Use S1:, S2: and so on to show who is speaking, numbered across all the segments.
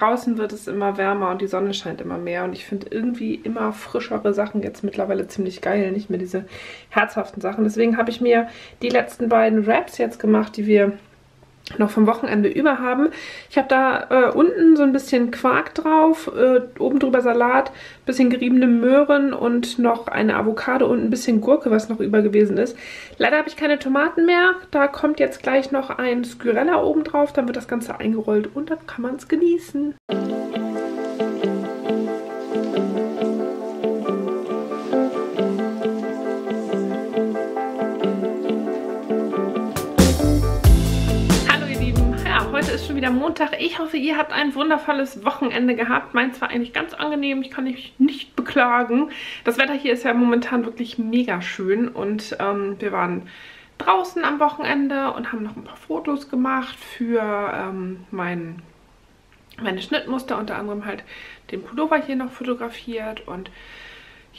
S1: draußen wird es immer wärmer und die Sonne scheint immer mehr. Und ich finde irgendwie immer frischere Sachen jetzt mittlerweile ziemlich geil. Nicht mehr diese herzhaften Sachen. Deswegen habe ich mir die letzten beiden Wraps jetzt gemacht, die wir noch vom Wochenende über haben. Ich habe da äh, unten so ein bisschen Quark drauf, äh, oben drüber Salat, bisschen geriebene Möhren und noch eine Avocado und ein bisschen Gurke, was noch über gewesen ist. Leider habe ich keine Tomaten mehr. Da kommt jetzt gleich noch ein Skyrella oben drauf. Dann wird das Ganze eingerollt und dann kann man es genießen. schon wieder Montag. Ich hoffe, ihr habt ein wundervolles Wochenende gehabt. Meins war eigentlich ganz angenehm. Ich kann mich nicht beklagen. Das Wetter hier ist ja momentan wirklich mega schön. Und ähm, wir waren draußen am Wochenende und haben noch ein paar Fotos gemacht für ähm, mein, meine Schnittmuster. Unter anderem halt den Pullover hier noch fotografiert und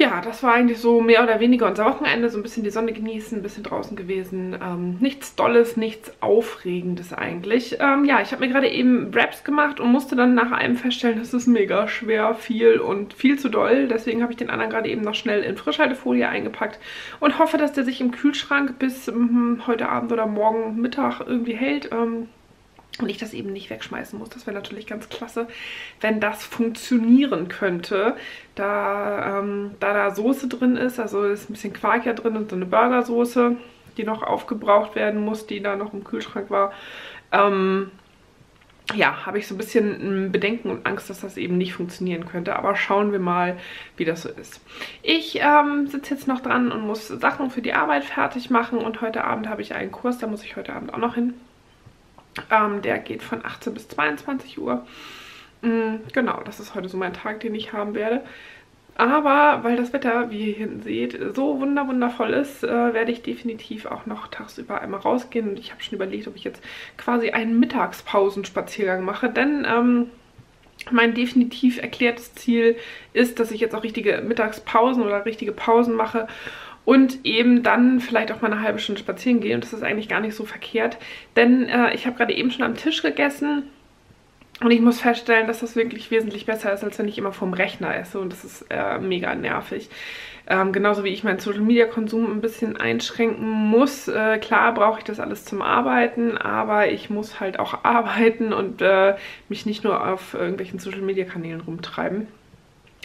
S1: ja, das war eigentlich so mehr oder weniger unser Wochenende. So ein bisschen die Sonne genießen, ein bisschen draußen gewesen. Ähm, nichts Dolles, nichts Aufregendes eigentlich. Ähm, ja, ich habe mir gerade eben Wraps gemacht und musste dann nach einem feststellen, das ist mega schwer, viel und viel zu doll. Deswegen habe ich den anderen gerade eben noch schnell in Frischhaltefolie eingepackt und hoffe, dass der sich im Kühlschrank bis ähm, heute Abend oder morgen Mittag irgendwie hält. Ähm, und ich das eben nicht wegschmeißen muss. Das wäre natürlich ganz klasse, wenn das funktionieren könnte. Da, ähm, da da Soße drin ist, also ist ein bisschen Quark ja drin und so eine Burgersoße, die noch aufgebraucht werden muss, die da noch im Kühlschrank war. Ähm, ja, habe ich so ein bisschen Bedenken und Angst, dass das eben nicht funktionieren könnte. Aber schauen wir mal, wie das so ist. Ich ähm, sitze jetzt noch dran und muss Sachen für die Arbeit fertig machen. Und heute Abend habe ich einen Kurs, da muss ich heute Abend auch noch hin. Ähm, der geht von 18 bis 22 Uhr. Mhm, genau, das ist heute so mein Tag, den ich haben werde. Aber weil das Wetter, wie ihr hinten seht, so wunder wundervoll ist, äh, werde ich definitiv auch noch tagsüber einmal rausgehen. Und ich habe schon überlegt, ob ich jetzt quasi einen Mittagspausenspaziergang mache. Denn ähm, mein definitiv erklärtes Ziel ist, dass ich jetzt auch richtige Mittagspausen oder richtige Pausen mache und eben dann vielleicht auch mal eine halbe Stunde spazieren gehen. Und das ist eigentlich gar nicht so verkehrt, denn äh, ich habe gerade eben schon am Tisch gegessen und ich muss feststellen, dass das wirklich wesentlich besser ist, als wenn ich immer vom Rechner esse und das ist äh, mega nervig. Ähm, genauso wie ich meinen Social-Media-Konsum ein bisschen einschränken muss. Äh, klar brauche ich das alles zum Arbeiten, aber ich muss halt auch arbeiten und äh, mich nicht nur auf irgendwelchen Social-Media-Kanälen rumtreiben.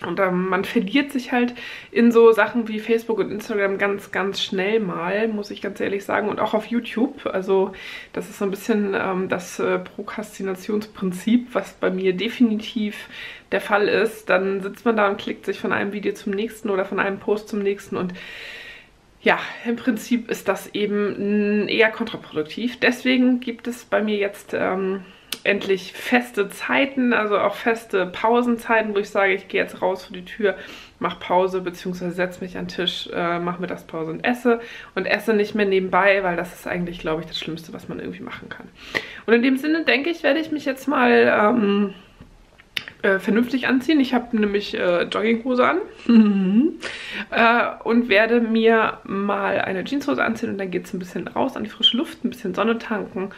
S1: Und ähm, man verliert sich halt in so Sachen wie Facebook und Instagram ganz, ganz schnell mal, muss ich ganz ehrlich sagen. Und auch auf YouTube. Also das ist so ein bisschen ähm, das äh, Prokrastinationsprinzip, was bei mir definitiv der Fall ist. Dann sitzt man da und klickt sich von einem Video zum nächsten oder von einem Post zum nächsten und ja, im Prinzip ist das eben eher kontraproduktiv. Deswegen gibt es bei mir jetzt ähm, endlich feste Zeiten, also auch feste Pausenzeiten, wo ich sage, ich gehe jetzt raus vor die Tür, mache Pause, beziehungsweise setze mich an den Tisch, äh, mache Mittagspause und esse. Und esse nicht mehr nebenbei, weil das ist eigentlich, glaube ich, das Schlimmste, was man irgendwie machen kann. Und in dem Sinne, denke ich, werde ich mich jetzt mal... Ähm, äh, vernünftig anziehen. Ich habe nämlich äh, Jogginghose an äh, und werde mir mal eine Jeanshose anziehen und dann geht es ein bisschen raus an die frische Luft, ein bisschen Sonne tanken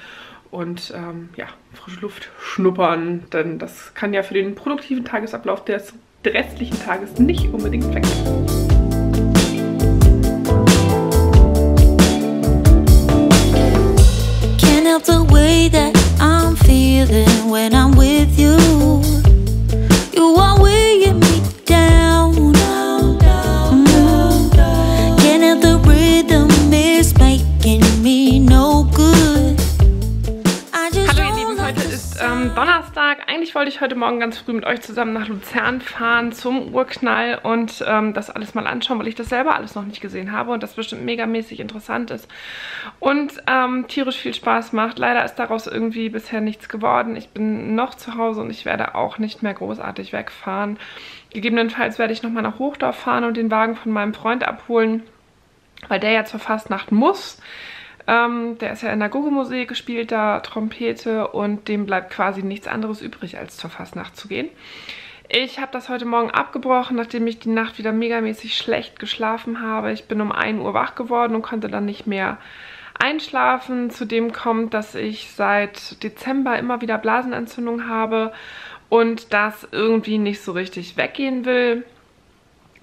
S1: und ähm, ja, frische Luft schnuppern, denn das kann ja für den produktiven Tagesablauf des restlichen Tages nicht unbedingt verkehren. Can't the way that I'm feeling when I'm with. You Eigentlich wollte ich heute Morgen ganz früh mit euch zusammen nach Luzern fahren zum Urknall und ähm, das alles mal anschauen, weil ich das selber alles noch nicht gesehen habe und das bestimmt megamäßig interessant ist und ähm, tierisch viel Spaß macht. Leider ist daraus irgendwie bisher nichts geworden. Ich bin noch zu Hause und ich werde auch nicht mehr großartig wegfahren. Gegebenenfalls werde ich nochmal nach Hochdorf fahren und den Wagen von meinem Freund abholen, weil der ja zur Fastnacht muss. Ähm, der ist ja in der Gogo-Musik, gespielt da Trompete und dem bleibt quasi nichts anderes übrig, als zur Fastnacht zu gehen. Ich habe das heute Morgen abgebrochen, nachdem ich die Nacht wieder megamäßig schlecht geschlafen habe. Ich bin um 1 Uhr wach geworden und konnte dann nicht mehr einschlafen. Zudem kommt, dass ich seit Dezember immer wieder Blasenentzündung habe und das irgendwie nicht so richtig weggehen will.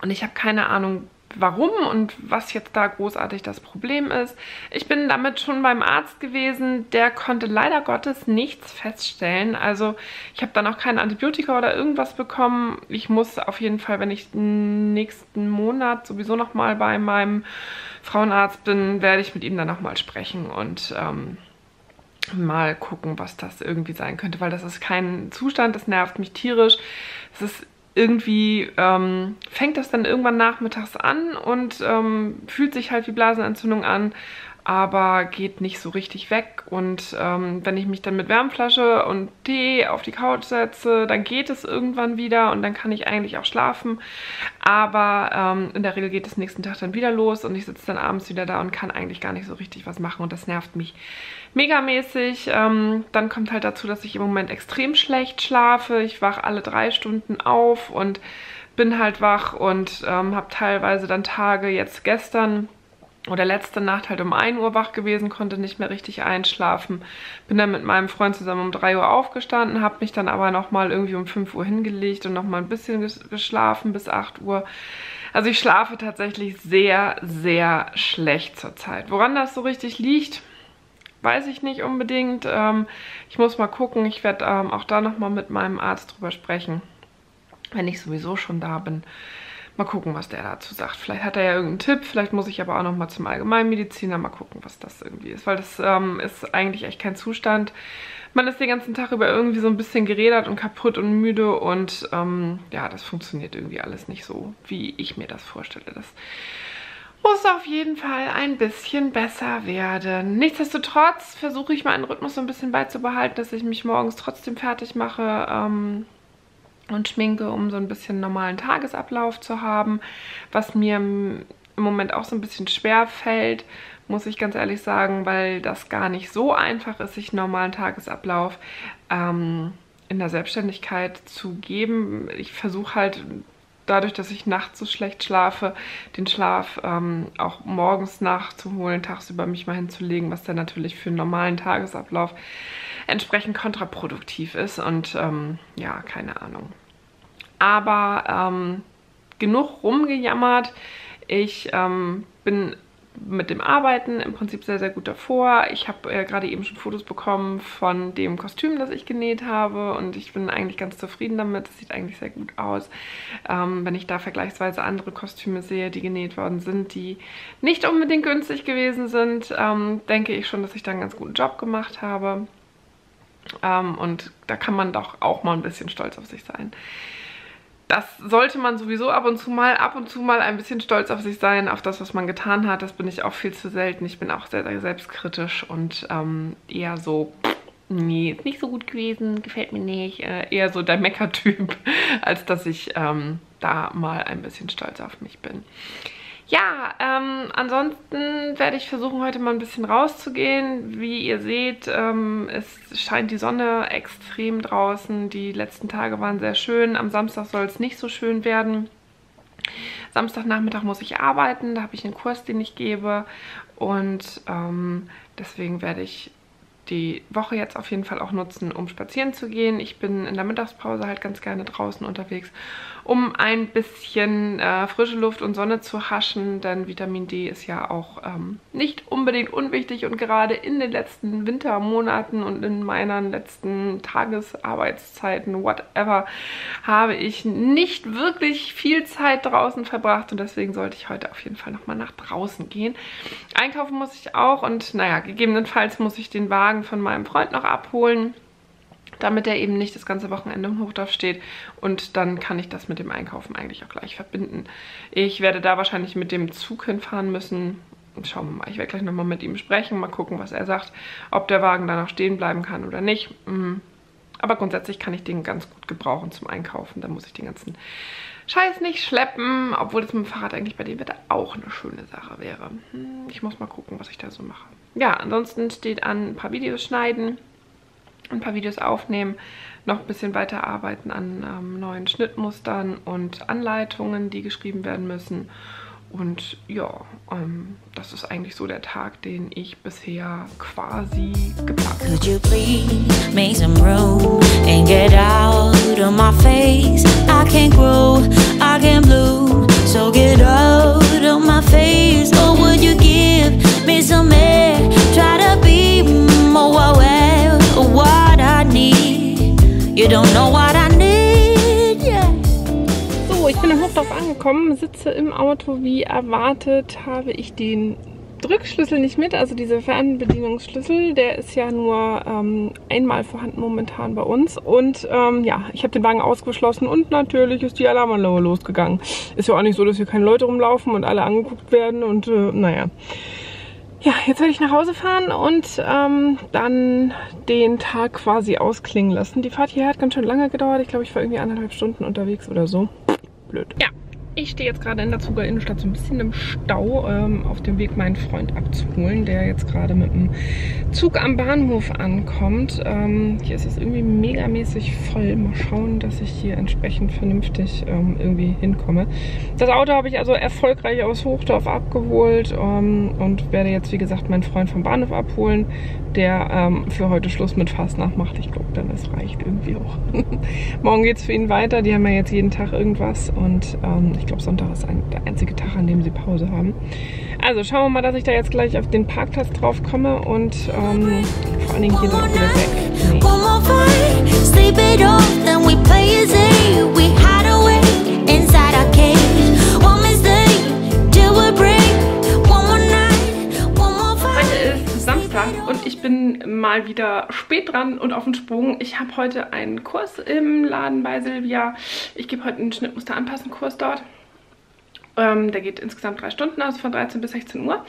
S1: Und ich habe keine Ahnung, warum und was jetzt da großartig das Problem ist. Ich bin damit schon beim Arzt gewesen, der konnte leider Gottes nichts feststellen. Also ich habe dann auch kein Antibiotika oder irgendwas bekommen. Ich muss auf jeden Fall, wenn ich nächsten Monat sowieso nochmal bei meinem Frauenarzt bin, werde ich mit ihm dann nochmal sprechen und ähm, mal gucken, was das irgendwie sein könnte, weil das ist kein Zustand, das nervt mich tierisch. Es ist irgendwie ähm, fängt das dann irgendwann nachmittags an und ähm, fühlt sich halt wie Blasenentzündung an, aber geht nicht so richtig weg. Und ähm, wenn ich mich dann mit Wärmflasche und Tee auf die Couch setze, dann geht es irgendwann wieder und dann kann ich eigentlich auch schlafen. Aber ähm, in der Regel geht es nächsten Tag dann wieder los und ich sitze dann abends wieder da und kann eigentlich gar nicht so richtig was machen und das nervt mich megamäßig. Ähm, dann kommt halt dazu, dass ich im Moment extrem schlecht schlafe. Ich wache alle drei Stunden auf und bin halt wach und ähm, habe teilweise dann Tage, jetzt gestern oder letzte Nacht halt um 1 Uhr wach gewesen, konnte nicht mehr richtig einschlafen. Bin dann mit meinem Freund zusammen um 3 Uhr aufgestanden, habe mich dann aber nochmal irgendwie um 5 Uhr hingelegt und nochmal ein bisschen geschlafen bis 8 Uhr. Also ich schlafe tatsächlich sehr, sehr schlecht zurzeit. Woran das so richtig liegt, weiß ich nicht unbedingt. Ähm, ich muss mal gucken. Ich werde ähm, auch da nochmal mit meinem Arzt drüber sprechen, wenn ich sowieso schon da bin. Mal gucken, was der dazu sagt. Vielleicht hat er ja irgendeinen Tipp. Vielleicht muss ich aber auch noch mal zum Allgemeinmediziner. Mal gucken, was das irgendwie ist. Weil das ähm, ist eigentlich echt kein Zustand. Man ist den ganzen Tag über irgendwie so ein bisschen gerädert und kaputt und müde. Und ähm, ja, das funktioniert irgendwie alles nicht so, wie ich mir das vorstelle. Das muss auf jeden Fall ein bisschen besser werden. Nichtsdestotrotz versuche ich meinen Rhythmus so ein bisschen beizubehalten, dass ich mich morgens trotzdem fertig mache. Ähm, und schminke, um so ein bisschen normalen Tagesablauf zu haben, was mir im Moment auch so ein bisschen schwer fällt, muss ich ganz ehrlich sagen, weil das gar nicht so einfach ist, sich einen normalen Tagesablauf ähm, in der Selbstständigkeit zu geben. Ich versuche halt dadurch, dass ich nachts so schlecht schlafe, den Schlaf ähm, auch morgens nachzuholen, tagsüber mich mal hinzulegen, was dann natürlich für einen normalen Tagesablauf entsprechend kontraproduktiv ist und ähm, ja, keine Ahnung. Aber ähm, genug rumgejammert. Ich ähm, bin mit dem Arbeiten im Prinzip sehr, sehr gut davor. Ich habe äh, gerade eben schon Fotos bekommen von dem Kostüm, das ich genäht habe und ich bin eigentlich ganz zufrieden damit. Es sieht eigentlich sehr gut aus. Ähm, wenn ich da vergleichsweise andere Kostüme sehe, die genäht worden sind, die nicht unbedingt günstig gewesen sind, ähm, denke ich schon, dass ich da einen ganz guten Job gemacht habe. Ähm, und da kann man doch auch mal ein bisschen stolz auf sich sein. Das sollte man sowieso ab und zu mal, ab und zu mal ein bisschen stolz auf sich sein, auf das, was man getan hat. Das bin ich auch viel zu selten. Ich bin auch sehr, sehr selbstkritisch und ähm, eher so, nee, ist nicht so gut gewesen, gefällt mir nicht. Äh, eher so der Meckertyp, als dass ich ähm, da mal ein bisschen stolz auf mich bin. Ja, ähm, ansonsten werde ich versuchen, heute mal ein bisschen rauszugehen. Wie ihr seht, ähm, es scheint die Sonne extrem draußen. Die letzten Tage waren sehr schön. Am Samstag soll es nicht so schön werden. Samstagnachmittag muss ich arbeiten, da habe ich einen Kurs, den ich gebe. Und ähm, deswegen werde ich die Woche jetzt auf jeden Fall auch nutzen, um spazieren zu gehen. Ich bin in der Mittagspause halt ganz gerne draußen unterwegs um ein bisschen äh, frische Luft und Sonne zu haschen, denn Vitamin D ist ja auch ähm, nicht unbedingt unwichtig und gerade in den letzten Wintermonaten und in meinen letzten Tagesarbeitszeiten, whatever, habe ich nicht wirklich viel Zeit draußen verbracht und deswegen sollte ich heute auf jeden Fall nochmal nach draußen gehen. Einkaufen muss ich auch und naja, gegebenenfalls muss ich den Wagen von meinem Freund noch abholen damit er eben nicht das ganze Wochenende im Hochdorf steht und dann kann ich das mit dem Einkaufen eigentlich auch gleich verbinden. Ich werde da wahrscheinlich mit dem Zug hinfahren müssen. Schauen wir mal, ich werde gleich nochmal mit ihm sprechen, mal gucken, was er sagt, ob der Wagen da noch stehen bleiben kann oder nicht. Mhm. Aber grundsätzlich kann ich den ganz gut gebrauchen zum Einkaufen. Da muss ich den ganzen Scheiß nicht schleppen, obwohl das mit dem Fahrrad eigentlich bei dem Wetter auch eine schöne Sache wäre. Hm, ich muss mal gucken, was ich da so mache. Ja, ansonsten steht an ein paar Videos schneiden ein paar Videos aufnehmen, noch ein bisschen weiter arbeiten an ähm, neuen Schnittmustern und Anleitungen, die geschrieben werden müssen. Und ja, ähm, das ist eigentlich so der Tag, den ich bisher quasi geplant habe. Could you please make some room and get out of my face? I can't grow, I can't bloom, so get out of my face. Or would you give me some air? Try to be more aware what I need. You don't know what I ich bin in Hochdorf angekommen, sitze im Auto. Wie erwartet habe ich den Drückschlüssel nicht mit, also diese Fernbedienungsschlüssel, der ist ja nur ähm, einmal vorhanden momentan bei uns. Und ähm, ja, ich habe den Wagen ausgeschlossen und natürlich ist die Alarmanlage losgegangen. Ist ja auch nicht so, dass hier keine Leute rumlaufen und alle angeguckt werden und äh, naja. Ja, jetzt werde ich nach Hause fahren und ähm, dann den Tag quasi ausklingen lassen. Die Fahrt hierher hat ganz schön lange gedauert. Ich glaube, ich war irgendwie anderthalb Stunden unterwegs oder so blöd. Ja, ich stehe jetzt gerade in der Zuger Innenstadt so ein bisschen im Stau ähm, auf dem Weg, meinen Freund abzuholen, der jetzt gerade mit dem Zug am Bahnhof ankommt. Ähm, hier ist es irgendwie megamäßig voll. Mal schauen, dass ich hier entsprechend vernünftig ähm, irgendwie hinkomme. Das Auto habe ich also erfolgreich aus Hochdorf abgeholt ähm, und werde jetzt, wie gesagt, meinen Freund vom Bahnhof abholen, der ähm, für heute Schluss mit Fastnacht macht. Ich glaube, dann es reicht irgendwie auch. Morgen geht es für ihn weiter. Die haben ja jetzt jeden Tag irgendwas und ähm, ich glaube, Sonntag ist ein, der einzige Tag, an dem sie Pause haben. Also schauen wir mal, dass ich da jetzt gleich auf den Parkplatz drauf komme und ähm, vor allen Dingen hier dann auch wieder weg. Samstag bin mal wieder spät dran und auf dem Sprung. Ich habe heute einen Kurs im Laden bei Silvia. Ich gebe heute einen Schnittmuster anpassen Kurs dort. Ähm, der geht insgesamt drei Stunden, also von 13 bis 16 Uhr.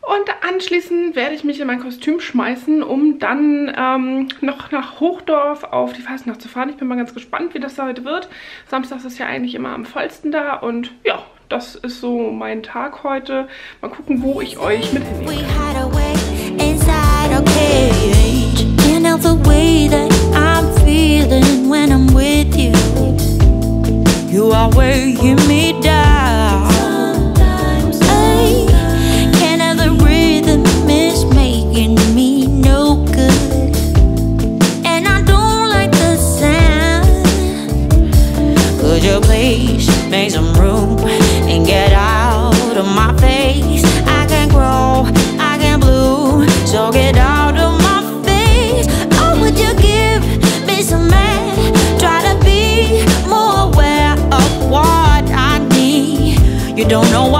S1: Und anschließend werde ich mich in mein Kostüm schmeißen, um dann ähm, noch nach Hochdorf auf die Fastnacht zu fahren. Ich bin mal ganz gespannt, wie das da heute wird. Samstag ist ja eigentlich immer am vollsten da und ja, das ist so mein Tag heute. Mal gucken, wo ich euch mit hinnehme. You. You are weighing me down. Can't have the rhythm is making me no good. And I don't like the sound. Could you please make some room And get out don't know what I